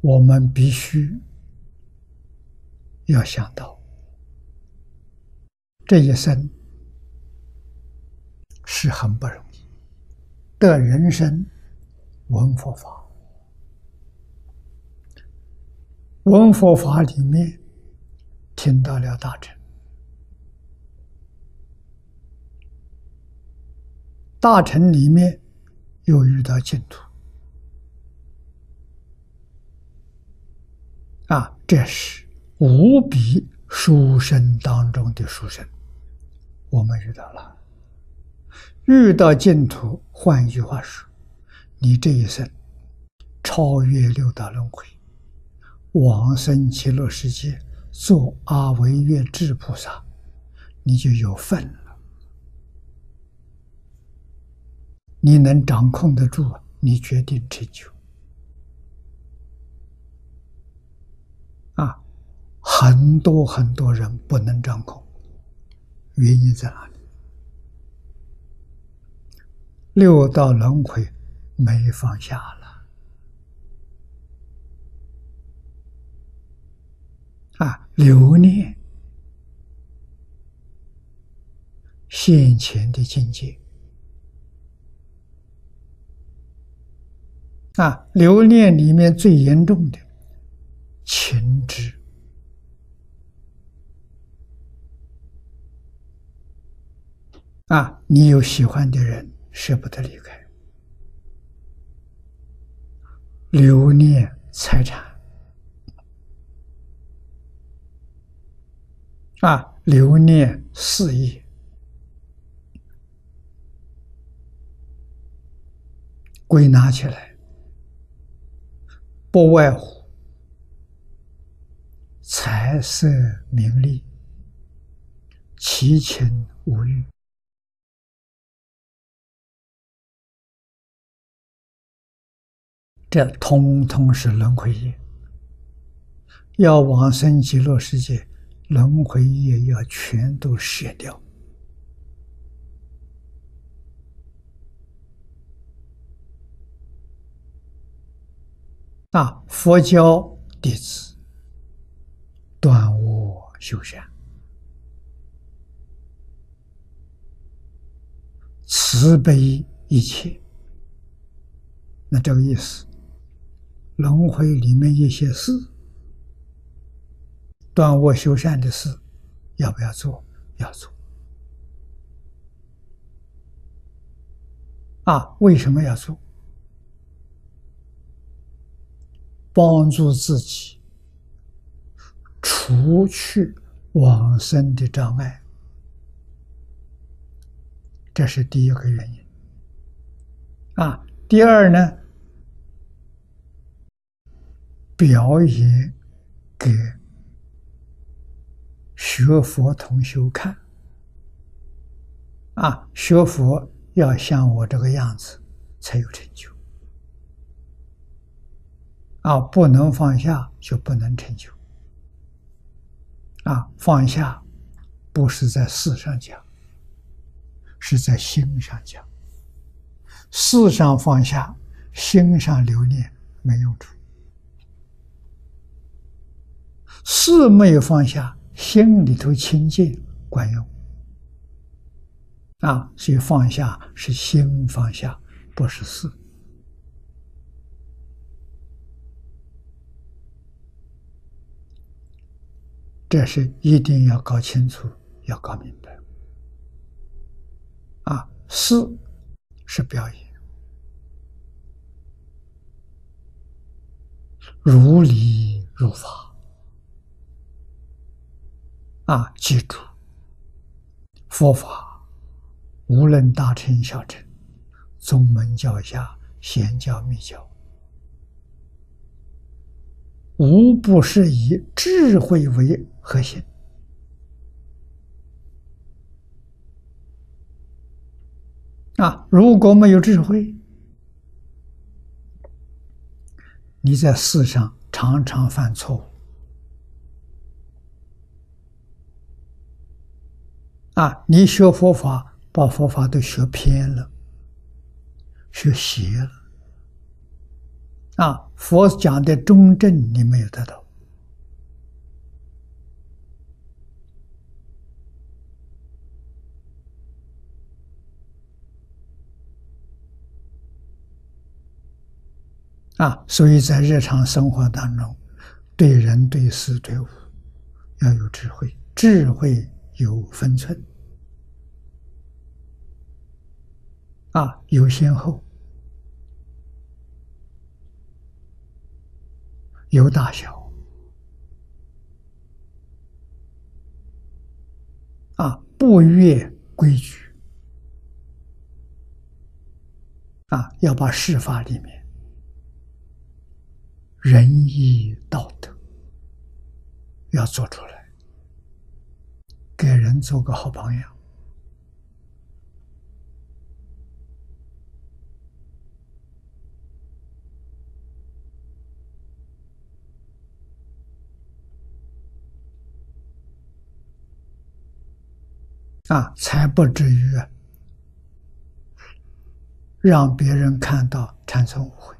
我们必须要想到，这一生是很不容易。的人生闻佛法，闻佛法里面听到了大乘，大乘里面又遇到净土。这是无比殊生当中的殊生，我们遇到了，遇到净土。换一句话说，你这一生超越六道轮回，往生极乐世界，做阿惟越智菩萨，你就有份了。你能掌控得住，你决定成就。啊，很多很多人不能掌控，原因在哪里？六道轮回没放下了，啊，留念现前的境界，啊，留念里面最严重的。情啊，你有喜欢的人，舍不得离开，留念财产。啊，留念事业，归纳起来，不外乎。财色名利，七情五欲，这通通是轮回业。要往生极乐世界，轮回业要全都舍掉。啊，佛教弟子。断恶修善，慈悲一切。那这个意思，轮回里面一些事，断恶修善的事，要不要做？要做。啊，为什么要做？帮助自己。除去往生的障碍，这是第一个原因。啊，第二呢，表演给学佛同修看。啊，学佛要像我这个样子才有成就。啊，不能放下就不能成就。啊，放下不是在事上讲，是在心上讲。事上放下，心上留念没用处；事没有放下，心里头清净管用。啊，所以放下是心放下，不是事。这是一定要搞清楚，要搞明白。啊，事是表演，如理如法。啊，记住，佛法无论大乘小乘，宗门教下，显教密教。无不是以智慧为核心啊！如果没有智慧，你在世上常常犯错误啊！你学佛法，把佛法都学偏了，学邪了啊，佛讲的中正你没有得到。啊，所以在日常生活当中，对人、对事、对物，要有智慧，智慧有分寸，啊，有先后，有大小，啊，不越规矩，啊，要把事法里面。仁义道德要做出来，给人做个好榜样啊，才不至于让别人看到产生误会。